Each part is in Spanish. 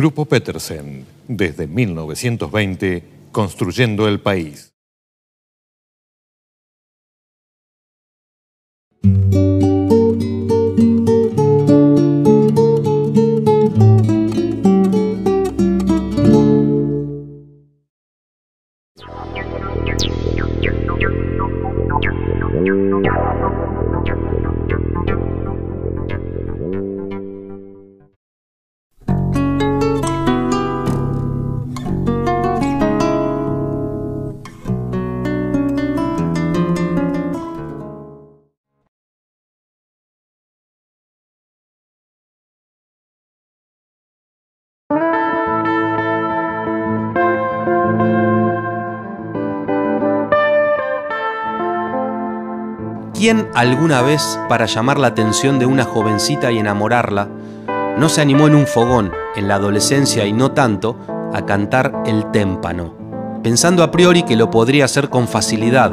Grupo Petersen, desde 1920, construyendo el país. ¿Quién alguna vez, para llamar la atención de una jovencita y enamorarla, no se animó en un fogón, en la adolescencia y no tanto, a cantar el témpano, pensando a priori que lo podría hacer con facilidad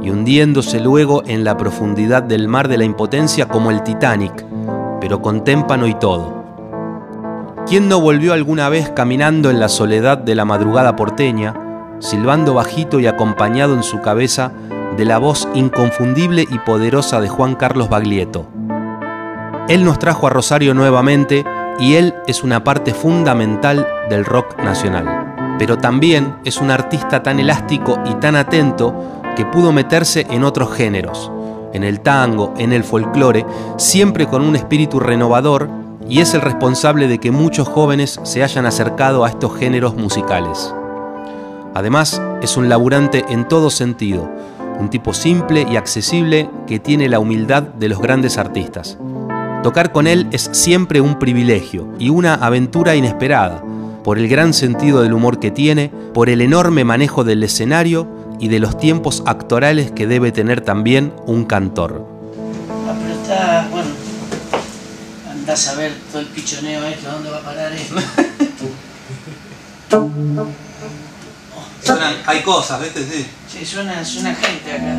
y hundiéndose luego en la profundidad del mar de la impotencia como el Titanic, pero con témpano y todo? ¿Quién no volvió alguna vez caminando en la soledad de la madrugada porteña, silbando bajito y acompañado en su cabeza de la voz inconfundible y poderosa de Juan Carlos Baglietto. Él nos trajo a Rosario nuevamente y él es una parte fundamental del rock nacional. Pero también es un artista tan elástico y tan atento que pudo meterse en otros géneros, en el tango, en el folclore, siempre con un espíritu renovador y es el responsable de que muchos jóvenes se hayan acercado a estos géneros musicales. Además, es un laburante en todo sentido, un tipo simple y accesible que tiene la humildad de los grandes artistas. Tocar con él es siempre un privilegio y una aventura inesperada, por el gran sentido del humor que tiene, por el enorme manejo del escenario y de los tiempos actorales que debe tener también un cantor. Ah, pero está, bueno, andás a ver todo el pichoneo esto, ¿a dónde va a parar esto? hay cosas, ¿viste? Sí. Sí, suena, suena gente acá.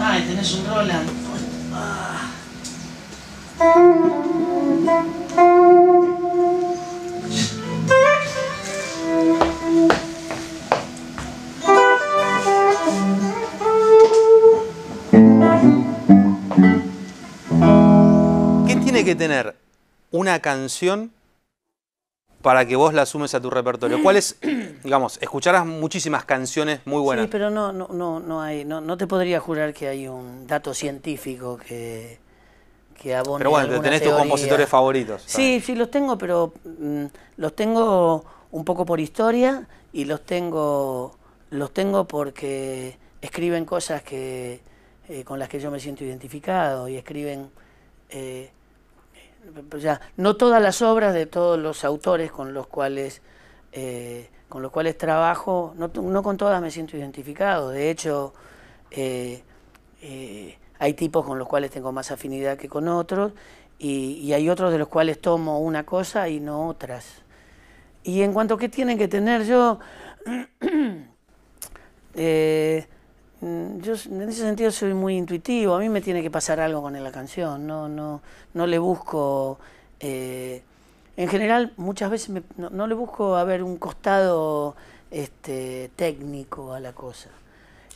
Ay, tenés un Roland. Ah. ¿Qué tiene que tener una canción para que vos la sumes a tu repertorio? ¿Cuál es, digamos, escucharás muchísimas canciones muy buenas? Sí, pero no, no, no, no hay, no, no te podría jurar que hay un dato científico que, que abone Pero bueno, tenés tus teoría. compositores favoritos. Sí, sí, los tengo, pero mm, los tengo un poco por historia y los tengo, los tengo porque escriben cosas que, eh, con las que yo me siento identificado y escriben... eh, o sea, no todas las obras de todos los autores con los cuales eh, con los cuales trabajo, no, con todas me siento identificado. De hecho, eh, eh, hay tipos con los cuales tengo más afinidad que con otros y, hay otros de los cuales tomo una cosa y no otras. Y en cuanto a qué tienen que tener, yo, eh, mm, yo en ese sentido soy muy intuitivo. A mí me tiene que pasar algo con la canción. No, no, no le busco. En general, muchas veces me- no, no le busco a ver un costado este, técnico a la cosa.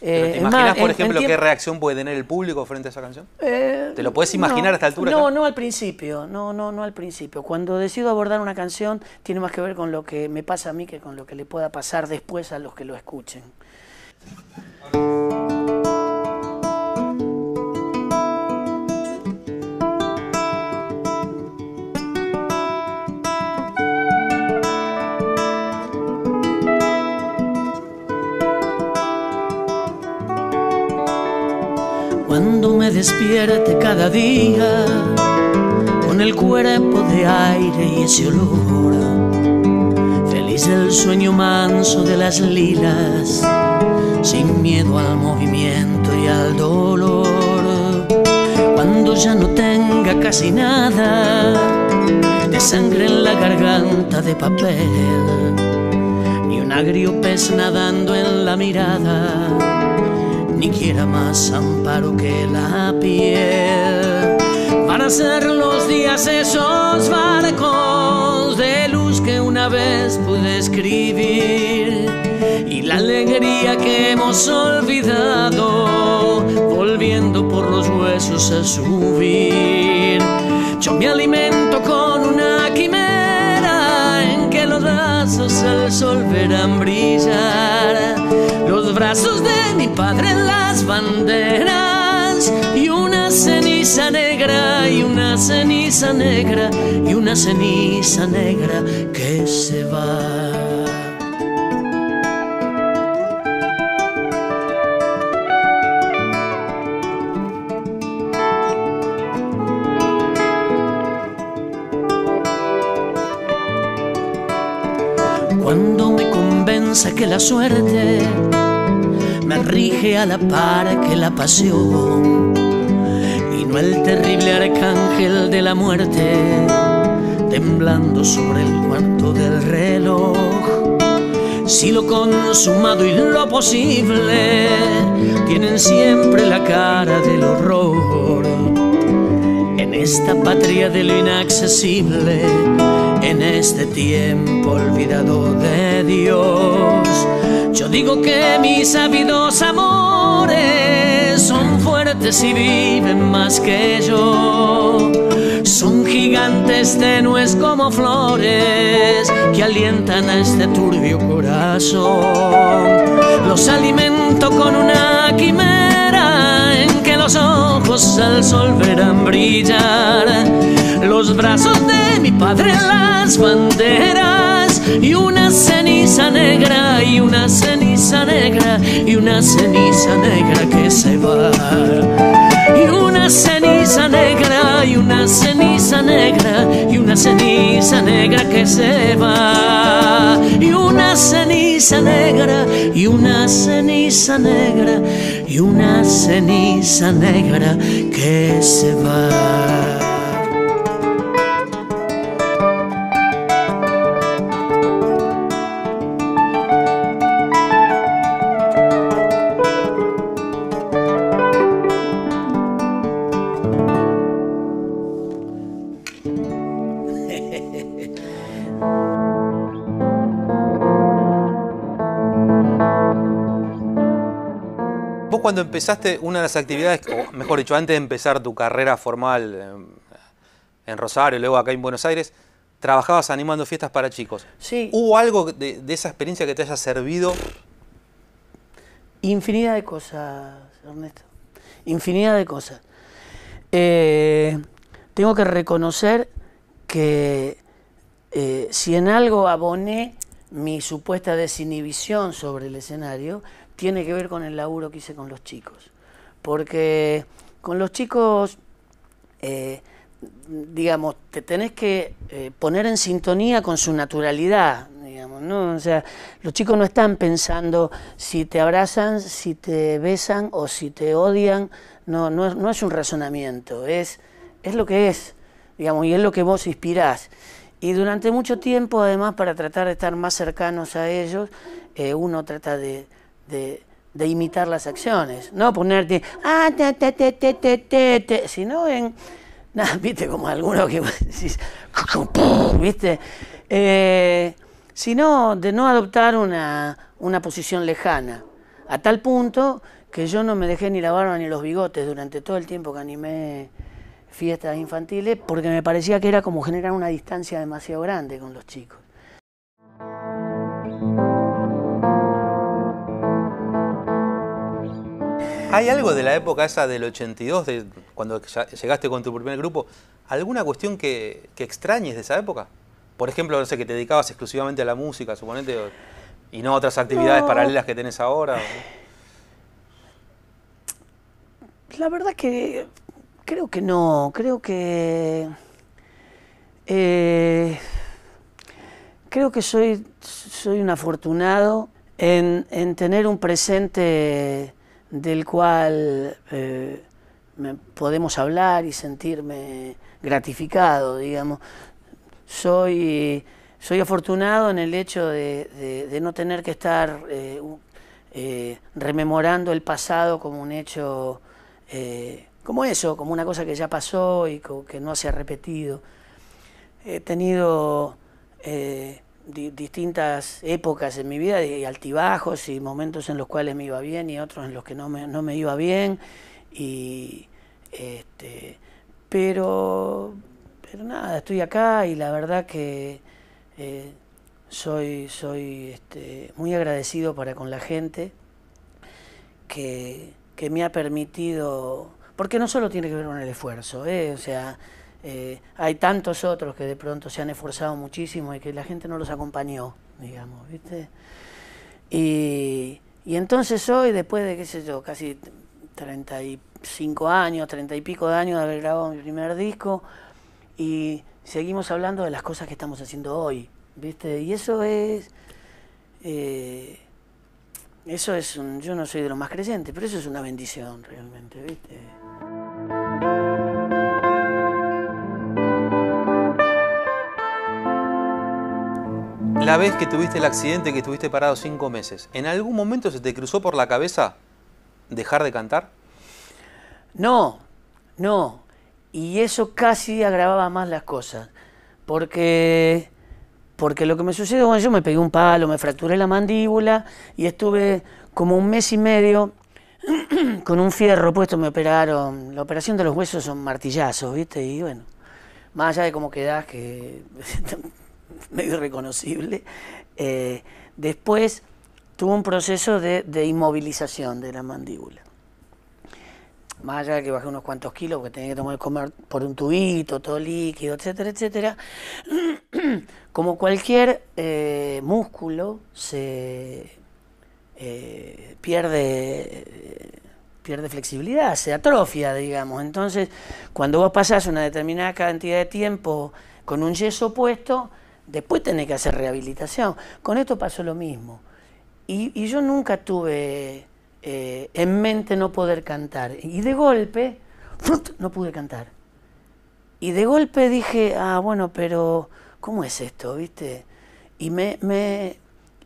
¿Pero Eh, ¿Te es imaginas, más, por ejemplo, qué reacción puede tener el público frente a esa canción? eh, ¿Te lo puedes imaginar a esta altura No, no al principio, no, no, no al principio. Cuando decido abordar una canción tiene más que ver con lo que me pasa a mí que con lo que le pueda pasar después a los que lo escuchen. Cuando me despierte cada día con el cuerpo de aire y ese olor, feliz del sueño manso de las lilas, sin miedo al movimiento y al dolor. ya no tenga casi nada de sangre en la garganta de papel, ni un agrio pez nadando en la mirada, ni quiera más amparo que la piel. Van a ser los días esos barcos de luz que una vez pude escribir y la alegría que hemos olvidado, volviendo por los huesos a subir. Yo me alimento con una quimera en que los brazos al sol verán brillar, los brazos de padre en las banderas y una ceniza negra y una ceniza negra y una ceniza negra que se va. Cuando me convenza que la suerte rige a la par que la pasión y no el terrible arcángel de la muerte temblando sobre el cuarto del reloj. Si lo consumado y lo posible tienen siempre la cara del horror en esta patria de lo inaccesible en este tiempo olvidado de Dios. Digo que mis ávidos amores son fuertes y viven más que yo. Son gigantes tenues como flores que alientan a este turbio corazón. Los alimento con una quimera en que los ojos al sol verán brillar. Los brazos de mi padre las banderas y una ceniza negra y una ceniza negra y una ceniza negra que se va. Y una ceniza negra y una ceniza negra y una ceniza negra que se va. Y una ceniza negra y una ceniza negra y una ceniza negra que se va. Empezaste una de las actividades, o mejor dicho, antes de empezar tu carrera formal en, en Rosario, luego acá en Buenos Aires, trabajabas animando fiestas para chicos. Sí. ¿Hubo algo de, de esa experiencia que te haya servido? Infinidad de cosas, Ernesto. Infinidad de cosas. Eh, tengo que reconocer que eh, si en algo aboné mi supuesta desinhibición sobre el escenario, tiene que ver con el laburo que hice con los chicos. Porque con los chicos, eh, digamos, te tenés que eh, poner en sintonía con su naturalidad, digamos, ¿no? O sea, los chicos no están pensando si te abrazan, si te besan o si te odian, no, no, es, no es un razonamiento, es, es lo que es, digamos, y es lo que vos inspirás. Y durante mucho tiempo, además, para tratar de estar más cercanos a ellos, eh, uno trata de, de, imitar las acciones, no ponerte, ah, te, te, te, te, te, te, te, sino en, nada, viste, como alguno que decís, viste, eh, sino de no adoptar una, una posición lejana, a tal punto que yo no me dejé ni la barba ni los bigotes durante todo el tiempo que animé fiestas infantiles porque me parecía que era como generar una distancia demasiado grande con los chicos. ¿Hay algo de la época esa del 82, de cuando llegaste con tu primer grupo, alguna cuestión que, que extrañes de esa época? Por ejemplo, no sé, que te dedicabas exclusivamente a la música, suponete, y no a otras actividades no. paralelas que tenés ahora. La verdad que creo que no, creo que eh, creo que soy, soy un afortunado en, en tener un presente del cual eh, podemos hablar y sentirme gratificado, digamos. Soy, soy afortunado en el hecho de, no tener que estar eh, eh, rememorando el pasado como un hecho, como eso, como una cosa que ya pasó y que no se ha repetido. He tenido distintas épocas en mi vida y altibajos y momentos en los cuales me iba bien y otros en los que no me, no me iba bien. Y, este, pero, pero nada, estoy acá y la verdad que eh, soy, soy este, muy agradecido para con la gente que, me ha permitido, porque no solo tiene que ver con el esfuerzo, ¿eh? o sea, eh, hay tantos otros que de pronto se han esforzado muchísimo y que la gente no los acompañó, digamos, ¿viste? Y, y entonces hoy, después de, qué sé yo, casi 35 años, 30 y pico de años de haber grabado mi primer disco y seguimos hablando de las cosas que estamos haciendo hoy, ¿viste? Y eso es... Eh, eso es un, yo no soy de los más creyentes, pero eso es una bendición realmente, ¿viste? La vez que tuviste el accidente, que estuviste parado cinco meses, ¿en algún momento se te cruzó por la cabeza dejar de cantar? No, no. Y eso casi agravaba más las cosas. Porque, porque lo que me sucedió, bueno, yo me pegué un palo, me fracturé la mandíbula y estuve como un mes y medio con un fierro puesto, me operaron. La operación de los huesos son martillazos, ¿viste? Y bueno, más allá de cómo quedás, que medio irreconocible, eh, después tuvo un proceso de, de inmovilización de la mandíbula. Más allá de que bajé unos cuantos kilos, porque tenía que tomar comer por un tubito, todo líquido, etcétera, etcétera, como cualquier eh, músculo se eh, pierde, pierde flexibilidad, se atrofia, digamos. Entonces, cuando vos pasás una determinada cantidad de tiempo con un yeso puesto, después tenés que hacer rehabilitación. Con esto pasó lo mismo. y yo nunca tuve eh, en mente no poder cantar. Y de golpe, no pude cantar. Y de golpe dije, ah, bueno, pero ¿cómo es esto? ¿Viste? Y me,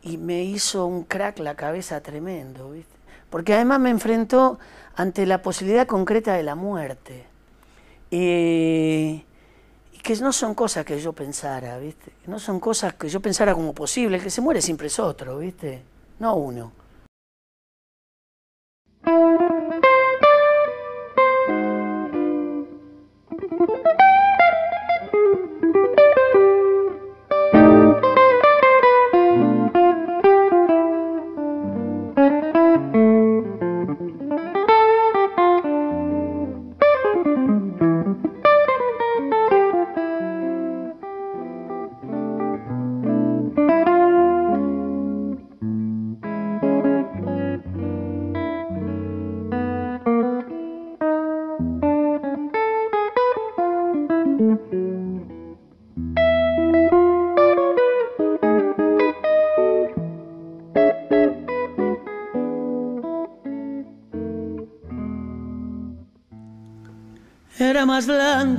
y me hizo un crack la cabeza tremendo, ¿viste? Porque además me enfrentó ante la posibilidad concreta de la muerte. Y, y, que no son cosas que yo pensara, ¿viste? No son cosas que yo pensara como posible. El que se muere siempre es otro, ¿viste? No uno.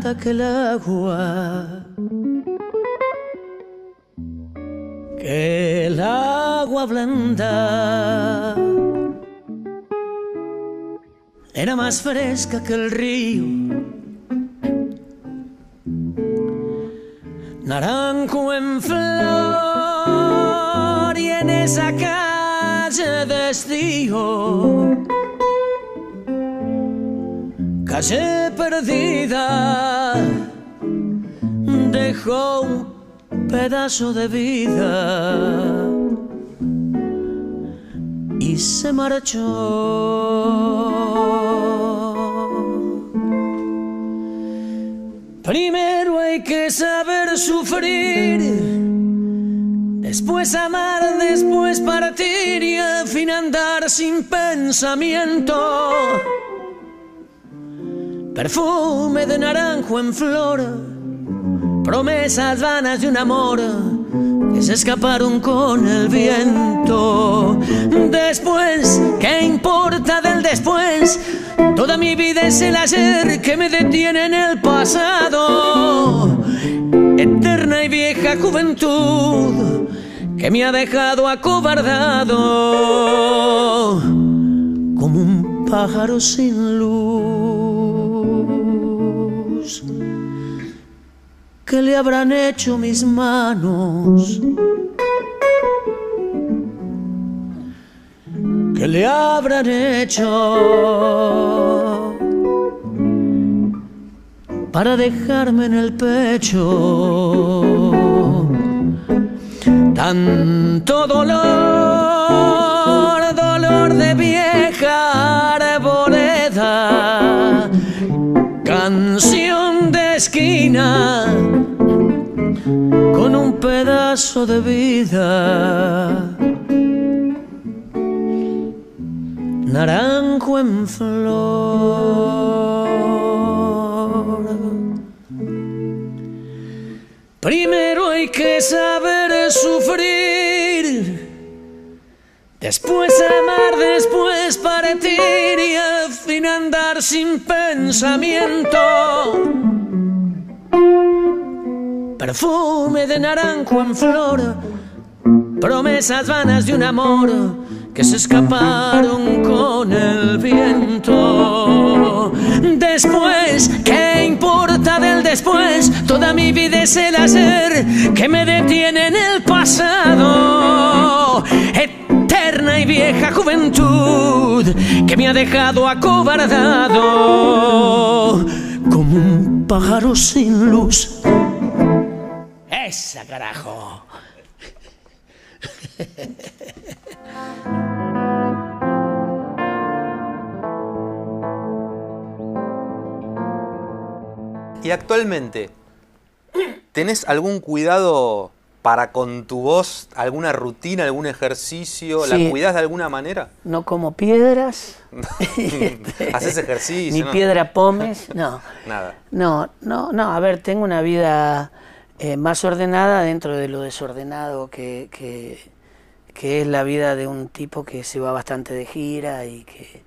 Blanda que el agua, que el agua blanda. Era más fresca que el río, naranjo en flor y en esa calle de estío calle perdida dejó un pedazo de vida y se marchó. Primero hay que saber sufrir, después amar, después partir y al fin andar sin pensamiento perfume de naranjo en flor, promesas vanas de un amor que se escaparon con el viento. Después, ¿qué importa del después? Toda mi vida es el ayer que me detiene en el pasado. Eterna y vieja juventud que me ha dejado acobardado como un pájaro sin luz. ¿Qué le habrán hecho mis manos? ¿Qué le habrán hecho para dejarme en el pecho tanto dolor, esquina con un pedazo de vida naranjo en flor. Primero hay que saber sufrir, después amar, después partir y al fin andar sin pensamiento. Perfume de naranjo en flor, promesas vanas de un amor que se escaparon con el viento. Después, ¿qué importa del después? Toda mi vida es el hacer que me detiene en el pasado. Eterna y vieja juventud que me ha dejado acobardado como un pájaro sin luz. Esa carajo. Y actualmente, ¿tenés algún cuidado para con tu voz, alguna rutina, algún ejercicio? ¿La Sí. cuidás de alguna manera? No como piedras. ¿Haces ejercicio? Ni no? piedra pomes, no. Nada. No, no, no. A ver, tengo una vida eh, más ordenada dentro de lo desordenado que, que, es la vida de un tipo que se va bastante de gira y que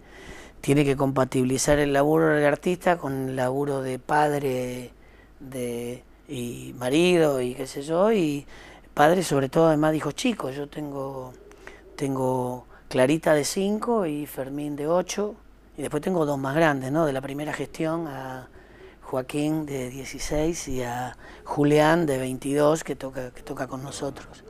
tiene que compatibilizar el laburo del artista con el laburo de padre de, y marido y qué sé yo, y padre sobre todo además de hijos chicos. Yo tengo, tengo Clarita de 5 y Fermín de 8, y después tengo dos más grandes, ¿no? De la primera gestión a Joaquín de 16 y a Julián de 22 que toca, que toca con nosotros.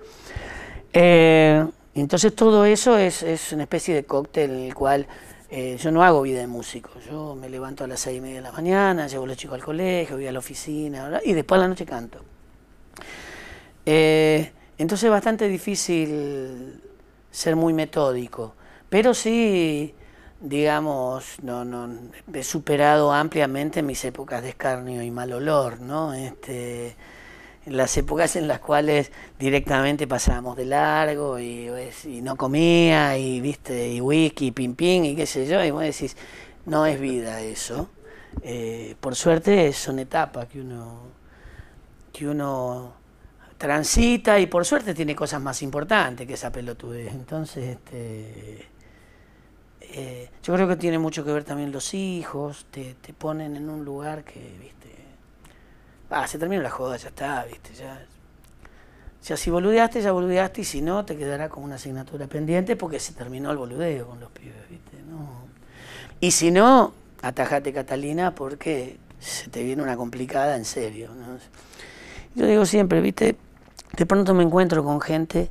Eh, entonces todo eso es, es una especie de cóctel en el cual eh, yo no hago vida de músico. Yo me levanto a las seis y media de la mañana, llevo a los chicos al colegio, voy a la oficina y después a la noche canto. Eh, entonces es bastante difícil ser muy metódico, pero sí, digamos, no, no, he superado ampliamente mis épocas de escarnio y mal olor, ¿no? Este, las épocas en las cuales directamente pasábamos de largo y, pues, no comía y viste y whisky, pim pim y qué sé yo, y vos decís, no es vida eso. Eh, por suerte son etapas que uno, que uno transita y por suerte tiene cosas más importantes que esa pelotudez. Entonces, este, eh, yo creo que tiene mucho que ver también los hijos, te, te ponen en un lugar que, viste, ah, se terminó la joda, ya está, viste, ya. Ya si boludeaste, ya boludeaste, y si no, te quedará como una asignatura pendiente porque se terminó el boludeo con los pibes, viste, no. Y si no, atajate Catalina porque se te viene una complicada en serio, ¿no? Yo digo siempre, viste, de pronto me encuentro con gente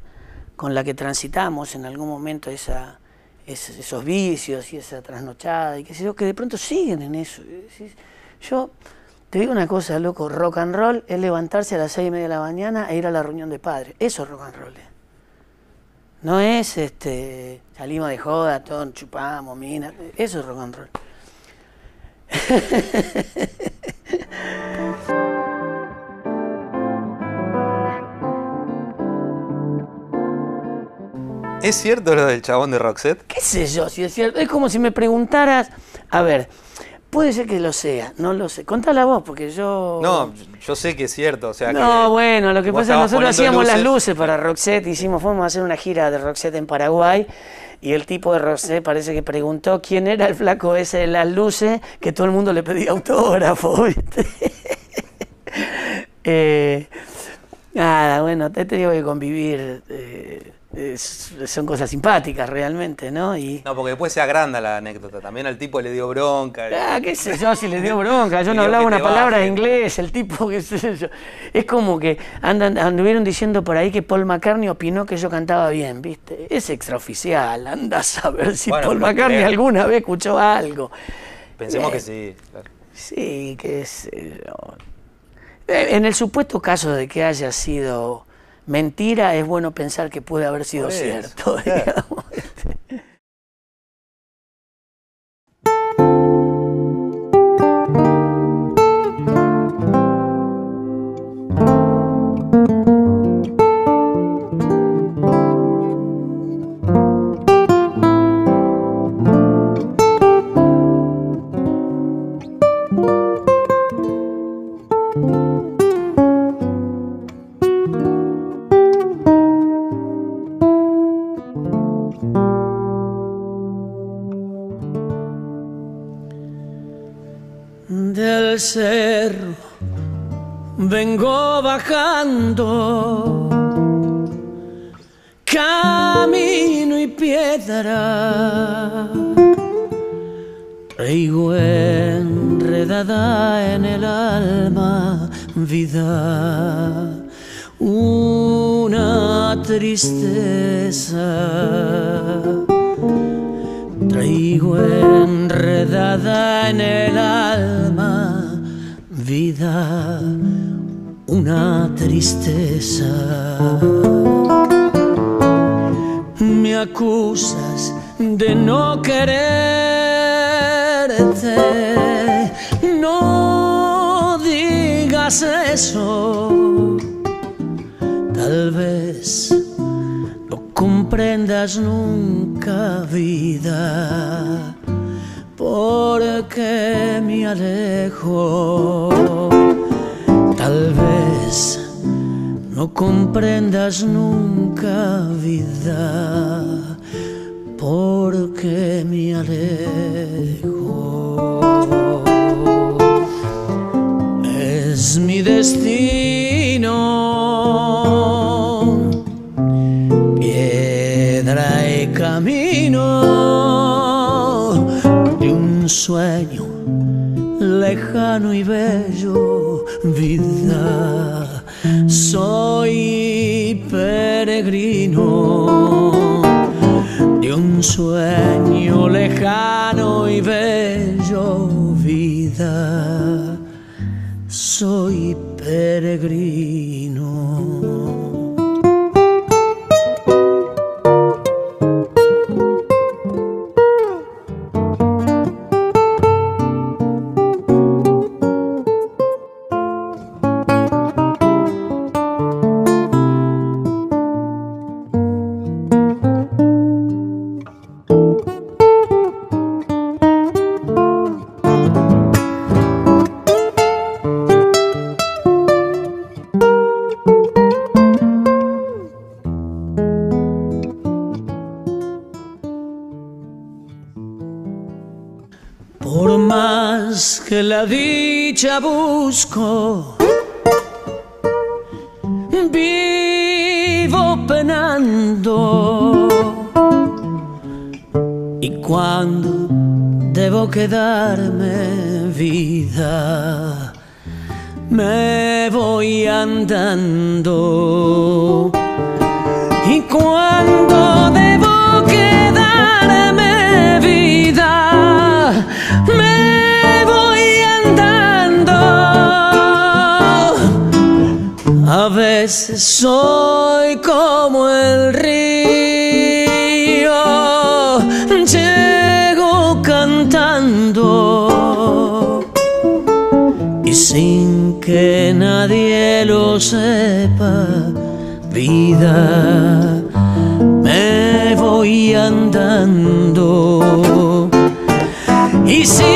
con la que transitamos en algún momento esa, es- esos vicios y esa trasnochada y qué sé yo, que de pronto siguen en eso. Yo te digo una cosa, loco, rock and roll es levantarse a las seis y media de la mañana e ir a la reunión de padres. Eso es rock and roll. eh. No es este salimos de joda, todos chupamos, mina. Eso es rock and roll. ¿Es cierto lo del chabón de Roxette? ¿Qué sé yo si es cierto? Es como si me preguntaras, a ver, puede ser que lo sea, no lo sé. Contala vos, porque yo... No, yo sé que es cierto. O sea, No, que bueno, lo que pasa es que nosotros hacíamos las luces. para Roxette, hicimos, fuimos a hacer una gira de Roxette en Paraguay y el tipo de Rosé parece que preguntó quién era el flaco ese de las luces, que todo el mundo le pedía autógrafo, ¿viste? Eh, nada, bueno, te he tenido que convivir. Eh, son cosas simpáticas realmente, ¿no? Y, no, porque después se agranda la anécdota. También al tipo le dio bronca. Ah, qué sé yo, si le dio bronca. Yo no hablaba una palabra de inglés, el tipo, qué sé yo. Es como que andan, anduvieron diciendo por ahí que Paul McCartney opinó que yo cantaba bien, ¿viste? Es extraoficial, anda a saber si Paul McCartney alguna vez escuchó algo. Pensemos que sí. Sí, que es... En el supuesto caso de que haya sido mentira, es bueno pensar que puede haber sido cierto. piedra. Traigo enredada en el alma vida, una tristeza traigo enredada en el alma vida una tristeza. Acusas de no quererte, no digas eso. Tal vez no comprendas nunca vida porque me alejo. Comprendas nunca vida, porque me alejo. Es mi destino. Piedra y camino sueño lejano y bello, vida. Soy peregrino de un sueño lejano y bello, vida. Soy peregrino. Busco. Vivo penando. Y cuando debo quedarme vida, me voy andando. Y cuando debo quedarme vida, Soy como el río, llego cantando y sin que nadie lo sepa, vida, me voy andando. Y sin